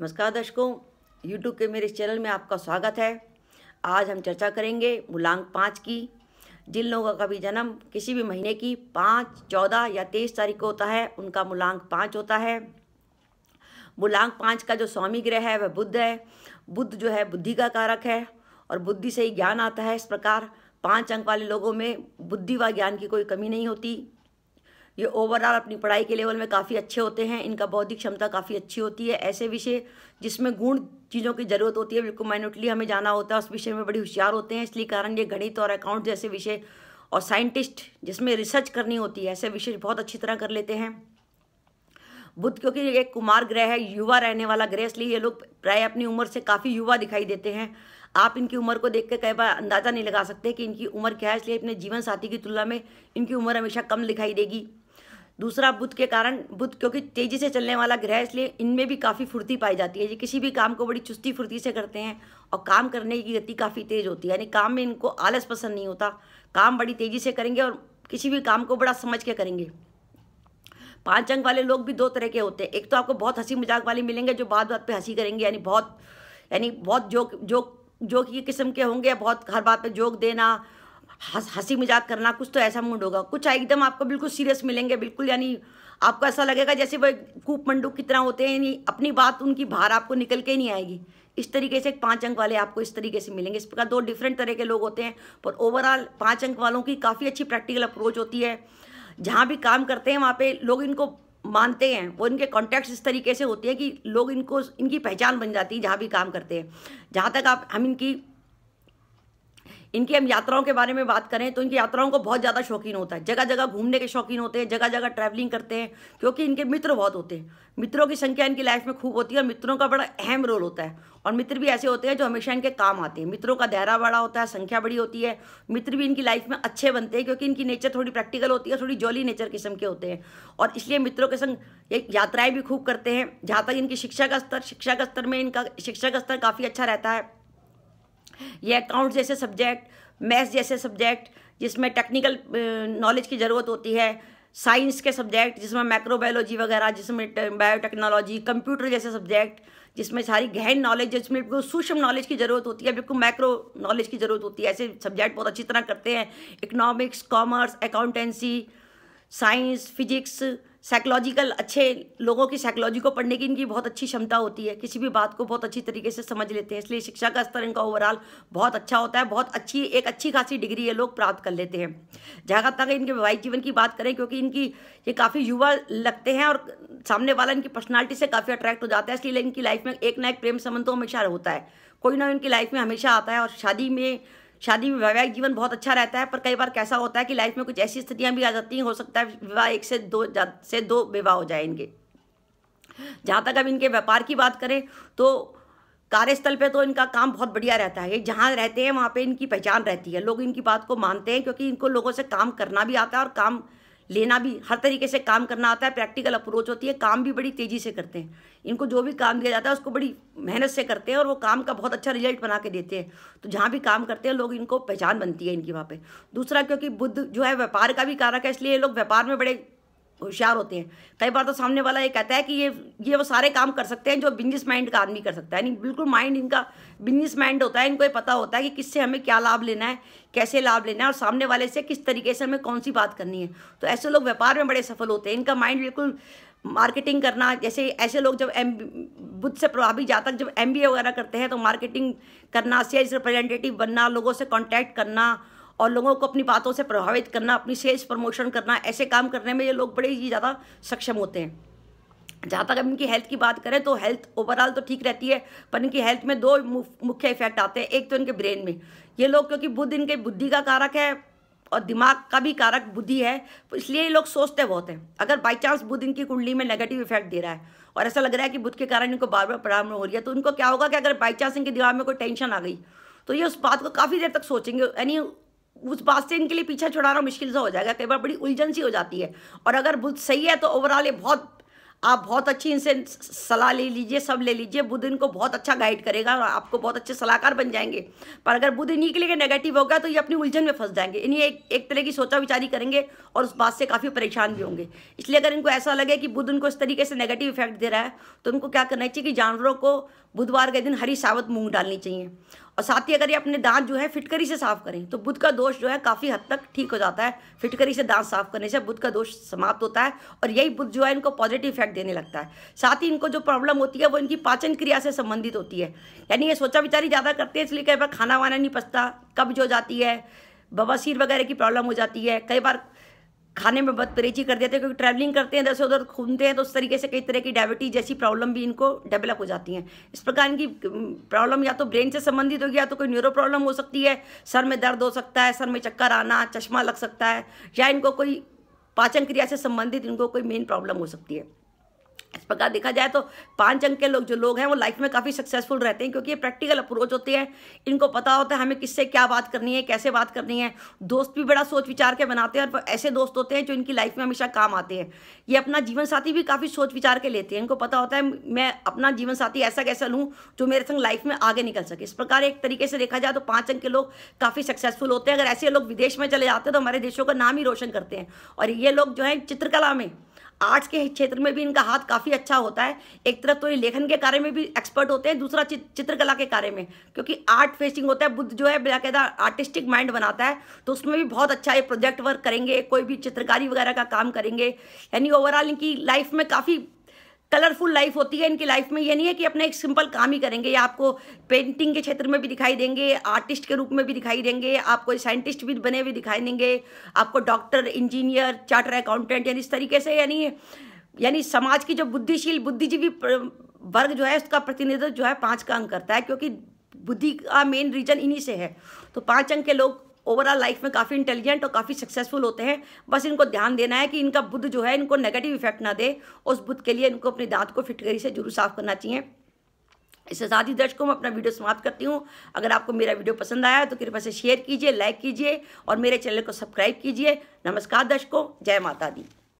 नमस्कार दर्शकों यूट्यूब के मेरे चैनल में आपका स्वागत है। आज हम चर्चा करेंगे मूलांक पाँच की। जिन लोगों का भी जन्म किसी भी महीने की पाँच, चौदह या तेईस तारीख को होता है, उनका मूलांक पाँच होता है। मूलांक पाँच का जो स्वामी ग्रह है, वह बुद्ध है। बुद्ध जो है, बुद्धि का कारक है और बुद्धि से ही ज्ञान आता है। इस प्रकार पाँच अंक वाले लोगों में बुद्धि व ज्ञान की कोई कमी नहीं होती। ये ओवरऑल अपनी पढ़ाई के लेवल में काफ़ी अच्छे होते हैं, इनका बौद्धिक क्षमता काफ़ी अच्छी होती है। ऐसे विषय जिसमें गुण चीज़ों की ज़रूरत होती है, बिल्कुल माइनोटली हमें जाना होता है, उस विषय में बड़ी होशियार होते हैं, इसलिए कारण ये गणित और अकाउंट जैसे विषय और साइंटिस्ट जिसमें रिसर्च करनी होती है, ऐसे विषय बहुत अच्छी तरह कर लेते हैं। बुद्ध क्योंकि एक कुमार ग्रह है, युवा रहने वाला ग्रह, इसलिए ये लोग प्राय अपनी उम्र से काफ़ी युवा दिखाई देते हैं। आप इनकी उम्र को देख के कई बार अंदाज़ा नहीं लगा सकते कि इनकी उम्र क्या है, इसलिए अपने जीवन साथी की तुलना में इनकी उम्र हमेशा कम दिखाई देगी। दूसरा बुद्ध के कारण, बुद्ध क्योंकि तेज़ी से चलने वाला ग्रह इसलिए इनमें भी काफ़ी फुर्ती पाई जाती है। ये किसी भी काम को बड़ी चुस्ती फुर्ती से करते हैं और काम करने की गति काफ़ी तेज़ होती है। यानी काम में इनको आलस पसंद नहीं होता। काम बड़ी तेज़ी से करेंगे और किसी भी काम को बड़ा समझ के करेंगे। पाँच अंक वाले लोग भी दो तरह के होते हैं। एक तो आपको बहुत हँसी मज़ाक वाले मिलेंगे जो बात बात पे हँसी करेंगे, यानी बहुत यानी बहुत जोक जोक जोक की किस्म के होंगे, बहुत हर बात पे जोक देना हँसी मज़ाक करना, कुछ तो ऐसा मूड होगा। कुछ एकदम आपको बिल्कुल सीरियस मिलेंगे, बिल्कुल, यानी आपको ऐसा लगेगा जैसे वह कूप मंडूक की तरह होते हैं, यानी अपनी बात, उनकी बाहर आपको निकल के नहीं आएगी। इस तरीके से पाँच अंक वाले आपको इस तरीके से मिलेंगे। इस प्रकार दो डिफरेंट तरह के लोग होते हैं, पर ओवरऑल पाँच अंक वालों की काफ़ी अच्छी प्रैक्टिकल अप्रोच होती है। जहाँ भी काम करते हैं, वहाँ पे लोग इनको मानते हैं। वो इनके कॉन्टैक्ट्स इस तरीके से होते हैं कि लोग इनको, इनकी पहचान बन जाती है जहाँ भी काम करते हैं। जहाँ तक आप, हम इनकी इनकी हम यात्राओं के बारे में बात करें तो इनकी यात्राओं को बहुत ज़्यादा शौकीन होता है। जगह जगह घूमने के शौकीन होते हैं जगह जगह ट्रैवलिंग करते हैं, क्योंकि इनके मित्र बहुत होते हैं। मित्रों की संख्या इनकी लाइफ में खूब होती है और मित्रों का बड़ा अहम रोल होता है। और मित्र भी ऐसे होते हैं जो हमेशा इनके काम आते हैं। मित्रों का दायरा बड़ा होता है, संख्या बड़ी होती है। मित्र भी इनकी लाइफ में अच्छे बनते हैं क्योंकि इनकी नेचर थोड़ी प्रैक्टिकल होती है, थोड़ी जॉली नेचर किस्म के होते हैं। और इसलिए मित्रों के संग एक यात्राएँ भी खूब करते हैं। जहाँ तक इनकी शिक्षा का स्तर, शिक्षा का स्तर में इनका, शिक्षा का स्तर काफ़ी अच्छा रहता है। ये अकाउंट जैसे सब्जेक्ट मैथ्स जैसे सब्जेक्ट जिसमें टेक्निकल नॉलेज की ज़रूरत होती है साइंस के सब्जेक्ट जिसमें माइक्रोबायोलॉजी वगैरह, जिसमें बायोटेक्नोलॉजी कंप्यूटर जैसे सब्जेक्ट जिसमें सारी गहन नॉलेज जिसमें बिल्कुल सूक्ष्म नॉलेज की ज़रूरत होती है, बिल्कुल माइक्रो नॉलेज की ज़रूरत होती है। ऐसे सब्जेक्ट बहुत अच्छी तरह करते हैं। Economics commerce accountancy science physics psychological अच्छे लोगों की साइकोलॉजी को पढ़ने की इनकी बहुत अच्छी क्षमता होती है। किसी भी बात को बहुत अच्छी तरीके से समझ लेते हैं, इसलिए शिक्षा का स्तर इनका ओवरऑल बहुत अच्छा होता है, बहुत अच्छी, एक अच्छी खासी डिग्री ये लोग प्राप्त कर लेते हैं। जहाँ तक इनके वैवाहिक जीवन की बात करें, क्योंकि इनकी, ये काफ़ी युवा लगते हैं और सामने वाला इनकी पर्सनैलिटी से काफ़ी अट्रैक्ट हो जाता है, इसलिए इनकी लाइफ में एक ना एक प्रेम संबंध तो हमेशा होता है। कोई ना इनकी लाइफ में हमेशा आता है और शादी में शादी में वैवाहिक जीवन बहुत अच्छा रहता है, पर कई बार कैसा होता है कि लाइफ में कुछ ऐसी स्थितियाँ भी आ जाती हैं, हो सकता है विवाह एक से दो से दो विवाह हो जाए इनके। जहाँ तक अब इनके व्यापार की बात करें तो कार्यस्थल पे तो इनका काम बहुत बढ़िया रहता है। जहाँ रहते हैं, वहाँ पे इनकी पहचान रहती है। लोग इनकी बात को मानते हैं, क्योंकि इनको लोगों से काम करना भी आता है और काम लेना भी, हर तरीके से काम करना आता है प्रैक्टिकल अप्रोच होती है, काम भी बड़ी तेज़ी से करते हैं। इनको जो भी काम दिया जाता है, उसको बड़ी मेहनत से करते हैं और वो काम का बहुत अच्छा रिज़ल्ट बना के देते हैं। तो जहाँ भी काम करते हैं, लोग इनको पहचान बनती है इनकी वहाँ पर दूसरा, क्योंकि बुद्ध जो है, व्यापार का भी कारक है, इसलिए लोग व्यापार में बड़े होशियार होते हैं। कई बार तो सामने वाला ये कहता है कि ये ये वो सारे काम कर सकते हैं जो बिज़नेस माइंड का आदमी कर सकता है। यानी बिल्कुल माइंड इनका बिज़नेस माइंड होता है, इनको ये पता होता है कि किससे हमें क्या लाभ लेना है, कैसे लाभ लेना है और सामने वाले से किस तरीके से हमें कौन सी बात करनी है। तो ऐसे लोग व्यापार में बड़े सफल होते हैं। इनका माइंड बिल्कुल मार्केटिंग करना, जैसे ऐसे लोग जब एम बुद्ध से प्रभावित जातक जब एमबीए वगैरह करते हैं तो मार्केटिंग करना सेल्स रिप्रेजेंटेटिव बनना, लोगों से कॉन्टैक्ट करना और लोगों को अपनी बातों से प्रभावित करना, अपनी सेल्स प्रमोशन करना, ऐसे काम करने में ये लोग बड़े ही ज़्यादा सक्षम होते हैं। जहाँ तक अब इनकी हेल्थ की बात करें तो हेल्थ ओवरऑल तो ठीक रहती है, पर इनकी हेल्थ में दो मुख्य इफ़ेक्ट आते हैं। एक तो इनके ब्रेन में। ये लोग क्योंकि बुद्ध इनके बुद्धि का कारक है और दिमाग का भी कारक बुद्धि है तो इसलिए ये लोग सोचते बहुत हैं। अगर बाई चांस बुद्ध इनकी कुंडली में नेगेटिव इफ़ेक्ट दे रहा है और ऐसा लग रहा है कि बुद्ध के कारण इनको बार बार प्रॉब्लम हो रही है तो उनको क्या होगा कि अगर बाई चांस इनके दिमाग में कोई टेंशन आ गई तो ये उस बात को काफ़ी देर तक सोचेंगे। यानी उस बात से इनके लिए पीछा छुड़ाना मुश्किल से हो जाएगा कई बार बड़ी उलझन सी हो जाती है। और अगर बुद्ध सही है तो ओवरऑल ये बहुत आप बहुत अच्छी इनसे सलाह ले लीजिए सब ले लीजिए। बुध इनको बहुत अच्छा गाइड करेगा और आपको बहुत अच्छे सलाहकार बन जाएँगे। पर अगर बुध इन्हीं के लिए नेगेटिव होगा तो ये अपनी उलझन में फंस जाएँगे। इन्हीं एक, एक तरह की सोचा विचारी करेंगे और उस बात से काफ़ी परेशान भी होंगे। इसलिए अगर इनको ऐसा लगे कि बुध उनको इस तरीके से नेगेटिव इफ़ेक्ट दे रहा है तो उनको क्या करना चाहिए कि जानवरों को बुधवार के दिन हरी सावत मूँग डालनी चाहिए। और साथ ही अगर ये अपने दांत जो है फिटकरी से साफ़ करें तो बुध का दोष जो है काफ़ी हद तक ठीक हो जाता है। फिटकरी से दांत साफ़ करने से बुध का दोष समाप्त होता है और यही बुध जो है इनको पॉजिटिव इफ़ेक्ट देने लगता है। साथ ही इनको जो प्रॉब्लम होती है, वो इनकी पाचन क्रिया से संबंधित होती है। यानी ये सोचा विचारी ज़्यादा करते हैं, इसलिए कई बार खाना वाना नहीं पचता, कब्ज हो जाती है बवासीर वगैरह की प्रॉब्लम हो जाती है, कई बार खाने में बहुत परेजी कर देते हैं क्योंकि ट्रैवलिंग करते हैं, इधर उधर घूमते हैं तो उस तरीके से कई तरह की डायबिटीज़ जैसी प्रॉब्लम भी इनको डेवलप हो जाती हैं। इस प्रकार इनकी प्रॉब्लम या तो ब्रेन से संबंधित होगी या तो कोई न्यूरो प्रॉब्लम हो सकती है, सर में दर्द हो सकता है, सर में चक्कर आना, चश्मा लग सकता है, या इनको कोई पाचन क्रिया से संबंधित इनको कोई मेन प्रॉब्लम हो सकती है। इस प्रकार देखा जाए तो पाँच अंक के लोग, जो लोग हैं, वो लाइफ में काफ़ी सक्सेसफुल रहते हैं, क्योंकि ये प्रैक्टिकल अप्रोच होती है। इनको पता होता है हमें किससे क्या बात करनी है, कैसे बात करनी है। दोस्त भी बड़ा सोच विचार के बनाते हैं और ऐसे दोस्त होते हैं जो इनकी लाइफ में हमेशा काम आते हैं। ये अपना जीवन साथी भी काफ़ी सोच विचार के लेते हैं। इनको पता होता है, मैं अपना जीवन साथी ऐसा कैसा लूँ, जो मेरे संग लाइफ में आगे निकल सके। इस प्रकार एक तरीके से देखा जाए तो पाँच अंक के लोग काफ़ी सक्सेसफुल होते हैं। अगर ऐसे लोग विदेश में चले जाते हैं तो हमारे देशों का नाम ही रोशन करते हैं। और ये लोग जो है चित्रकला में आर्ट्स के क्षेत्र में भी इनका हाथ काफ़ी अच्छा होता है। एक तरफ़ तो ये लेखन के कार्य में भी एक्सपर्ट होते हैं, दूसरा चित्रकला के कार्य में, क्योंकि आर्ट फेसिंग होता है, बुद्ध जो है बाकायदा आर्टिस्टिक माइंड बनाता है तो उसमें भी बहुत अच्छा ये प्रोजेक्ट वर्क करेंगे, कोई भी चित्रकारी वगैरह का काम करेंगे। यानी ओवरऑल इनकी लाइफ में काफ़ी कलरफुल लाइफ होती है इनकी लाइफ में। ये नहीं है कि अपना एक सिंपल काम ही करेंगे। या आपको पेंटिंग के क्षेत्र में भी दिखाई देंगे, आर्टिस्ट के रूप में भी दिखाई देंगे, आपको साइंटिस्ट भी बने हुए दिखाई देंगे, आपको डॉक्टर, इंजीनियर चार्टर अकाउंटेंट, यानी इस तरीके से यानी यानी समाज की जो बुद्धिशील, बुद्धिजीवी वर्ग जो है, उसका प्रतिनिधित्व जो है पाँच का अंक करता है, क्योंकि बुद्धि का मेन रीजन इन्हीं से है। तो पाँच अंक के लोग ओवरऑल लाइफ में काफ़ी इंटेलिजेंट और काफ़ी सक्सेसफुल होते हैं। बस इनको ध्यान देना है कि इनका बुद्ध जो है, इनको नेगेटिव इफ़ेक्ट ना दे। उस बुद्ध के लिए इनको अपने दांत को फिटकरी से ज़रूर साफ़ करना चाहिए। इससे साथ ही दर्शकों मैं अपना वीडियो समाप्त करती हूँ। अगर आपको मेरा वीडियो पसंद आया तो कृपया से शेयर कीजिए लाइक कीजिए और मेरे चैनल को सब्सक्राइब कीजिए। नमस्कार दर्शकों, जय माता दी।